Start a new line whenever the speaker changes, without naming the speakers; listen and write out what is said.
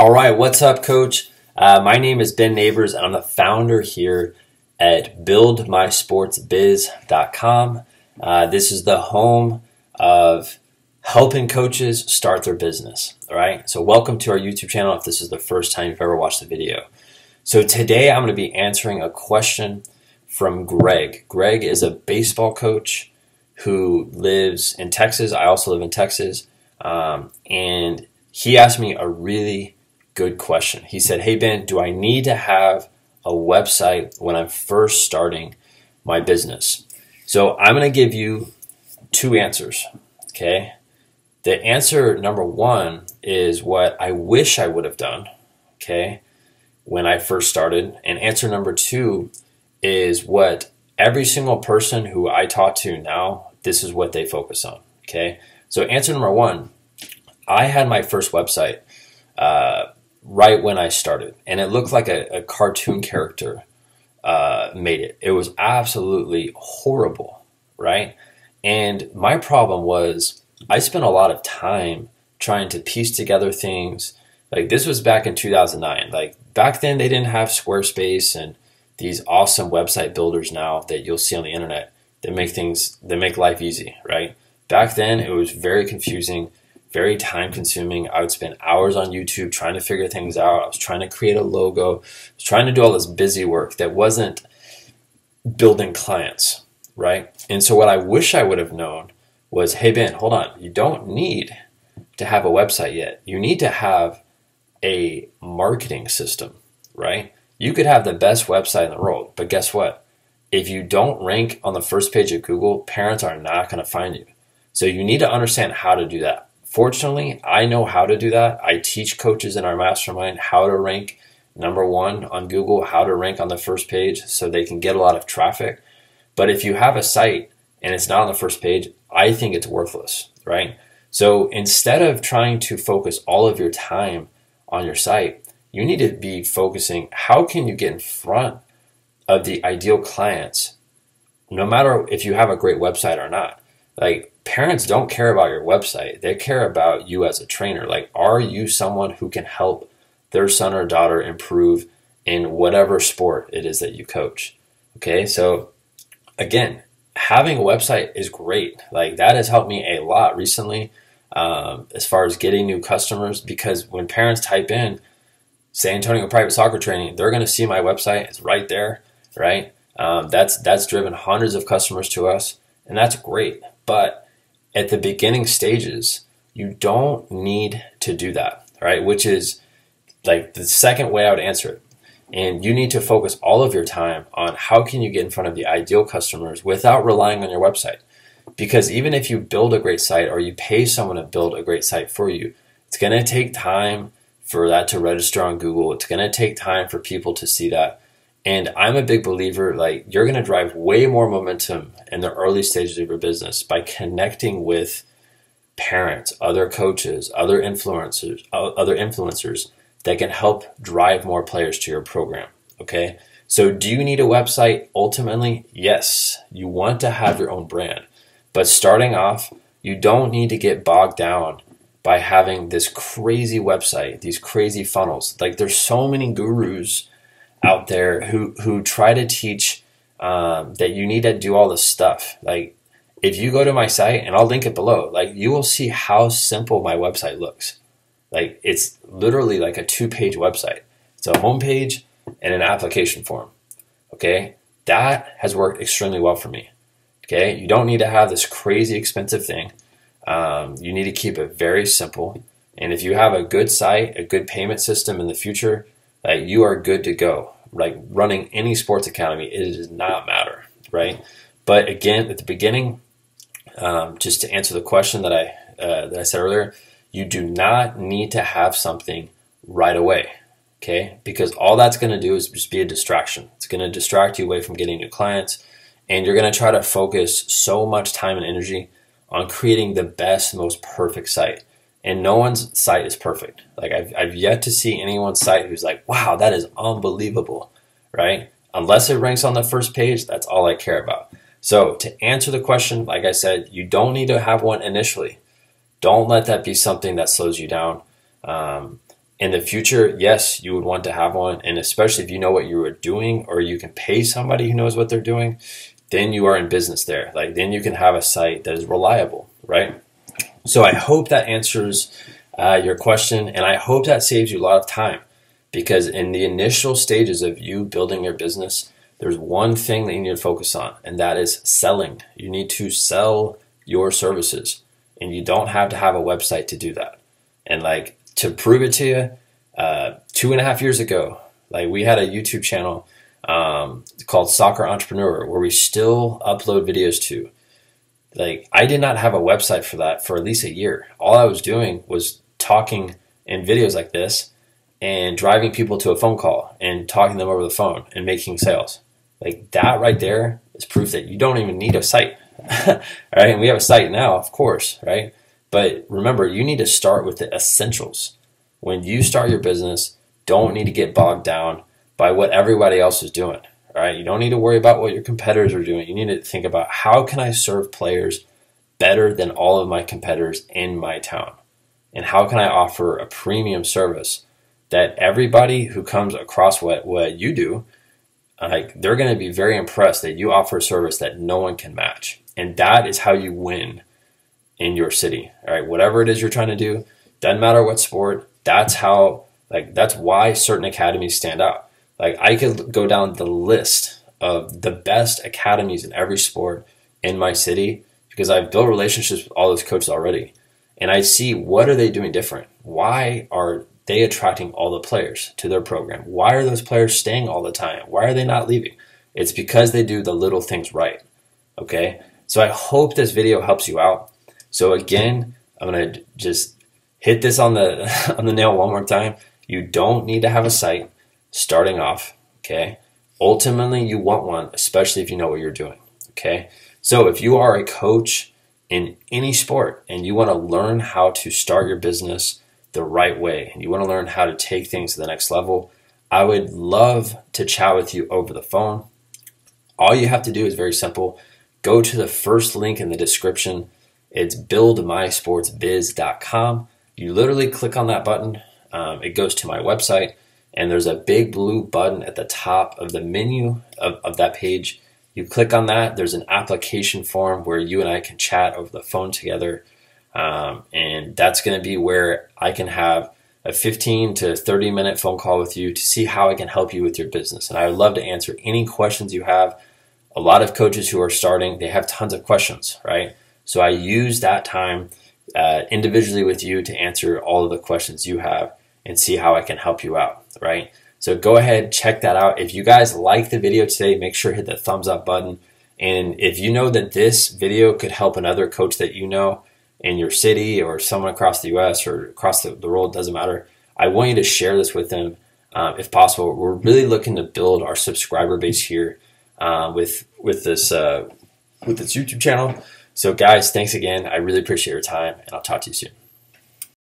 All right, what's up, coach? Uh, my name is Ben Neighbors, and I'm the founder here at buildmysportsbiz.com. Uh, this is the home of helping coaches start their business. All right, so welcome to our YouTube channel if this is the first time you've ever watched the video. So today I'm going to be answering a question from Greg. Greg is a baseball coach who lives in Texas. I also live in Texas. Um, and he asked me a really good question. He said, Hey, Ben, do I need to have a website when I'm first starting my business? So I'm going to give you two answers. Okay. The answer number one is what I wish I would have done. Okay. When I first started. And answer number two is what every single person who I talk to now, this is what they focus on. Okay. So answer number one, I had my first website. Uh, right when I started, and it looked like a, a cartoon character uh, made it. It was absolutely horrible, right? And my problem was I spent a lot of time trying to piece together things. Like this was back in 2009. Like back then, they didn't have Squarespace and these awesome website builders now that you'll see on the internet that make things that make life easy, right? Back then, it was very confusing very time consuming. I would spend hours on YouTube trying to figure things out. I was trying to create a logo, I was trying to do all this busy work that wasn't building clients, right? And so what I wish I would have known was, hey Ben, hold on, you don't need to have a website yet. You need to have a marketing system, right? You could have the best website in the world, but guess what? If you don't rank on the first page of Google, parents are not going to find you. So you need to understand how to do that. Fortunately, I know how to do that. I teach coaches in our mastermind how to rank number one on Google, how to rank on the first page so they can get a lot of traffic. But if you have a site and it's not on the first page, I think it's worthless, right? So instead of trying to focus all of your time on your site, you need to be focusing how can you get in front of the ideal clients, no matter if you have a great website or not. Like parents don't care about your website. They care about you as a trainer. Like, are you someone who can help their son or daughter improve in whatever sport it is that you coach? Okay, so again, having a website is great. Like, that has helped me a lot recently um, as far as getting new customers because when parents type in San Antonio private soccer training, they're going to see my website. It's right there, right? Um, that's that's driven hundreds of customers to us, and that's great. But at the beginning stages, you don't need to do that, right? Which is like the second way I would answer it. And you need to focus all of your time on how can you get in front of the ideal customers without relying on your website. Because even if you build a great site or you pay someone to build a great site for you, it's going to take time for that to register on Google. It's going to take time for people to see that. And I'm a big believer like you're going to drive way more momentum in the early stages of your business by connecting with parents, other coaches, other influencers, other influencers that can help drive more players to your program, okay? So do you need a website ultimately? Yes. You want to have your own brand. But starting off, you don't need to get bogged down by having this crazy website, these crazy funnels. Like there's so many gurus out there who who try to teach um, that you need to do all this stuff. Like if you go to my site and I'll link it below, like you will see how simple my website looks. Like it's literally like a two-page website. It's a homepage and an application form. Okay, that has worked extremely well for me. Okay, you don't need to have this crazy expensive thing. Um, you need to keep it very simple. And if you have a good site, a good payment system in the future, like you are good to go. Like running any sports academy, it does not matter, right? But again, at the beginning, um, just to answer the question that I uh, that I said earlier, you do not need to have something right away, okay? Because all that's going to do is just be a distraction. It's going to distract you away from getting new clients, and you're going to try to focus so much time and energy on creating the best, most perfect site and no one's site is perfect. Like I've, I've yet to see anyone's site who's like, wow, that is unbelievable, right? Unless it ranks on the first page, that's all I care about. So to answer the question, like I said, you don't need to have one initially. Don't let that be something that slows you down. Um, in the future, yes, you would want to have one. And especially if you know what you are doing or you can pay somebody who knows what they're doing, then you are in business there. Like then you can have a site that is reliable, right? So I hope that answers uh, your question, and I hope that saves you a lot of time because in the initial stages of you building your business, there's one thing that you need to focus on, and that is selling. You need to sell your services, and you don't have to have a website to do that. And like to prove it to you, uh, two and a half years ago, like we had a YouTube channel um, called Soccer Entrepreneur where we still upload videos to. Like I did not have a website for that for at least a year. All I was doing was talking in videos like this and driving people to a phone call and talking them over the phone and making sales. Like that right there is proof that you don't even need a site. right? And we have a site now, of course, right? But remember, you need to start with the essentials. When you start your business, don't need to get bogged down by what everybody else is doing. Right? You don't need to worry about what your competitors are doing. You need to think about how can I serve players better than all of my competitors in my town? And how can I offer a premium service that everybody who comes across what, what you do, like they're going to be very impressed that you offer a service that no one can match. And that is how you win in your city. All right, whatever it is you're trying to do, doesn't matter what sport, that's how like that's why certain academies stand out. Like I could go down the list of the best academies in every sport in my city because I've built relationships with all those coaches already. And I see what are they doing different? Why are they attracting all the players to their program? Why are those players staying all the time? Why are they not leaving? It's because they do the little things right. Okay? So I hope this video helps you out. So again, I'm going to just hit this on the on the nail one more time. You don't need to have a site starting off, okay? Ultimately, you want one, especially if you know what you're doing, okay? So if you are a coach in any sport and you want to learn how to start your business the right way and you want to learn how to take things to the next level, I would love to chat with you over the phone. All you have to do is very simple. Go to the first link in the description. It's buildmysportsbiz.com. You literally click on that button. Um, it goes to my website and there's a big blue button at the top of the menu of, of that page. You click on that, there's an application form where you and I can chat over the phone together. Um, and that's going to be where I can have a 15 to 30 minute phone call with you to see how I can help you with your business. And I would love to answer any questions you have. A lot of coaches who are starting, they have tons of questions, right? So I use that time uh, individually with you to answer all of the questions you have and see how I can help you out, right? So go ahead, check that out. If you guys like the video today, make sure hit the thumbs up button. And if you know that this video could help another coach that you know in your city or someone across the US or across the, the world, doesn't matter. I want you to share this with them um, if possible. We're really looking to build our subscriber base here uh, with with this uh, with this YouTube channel. So guys, thanks again. I really appreciate your time and I'll talk to you soon.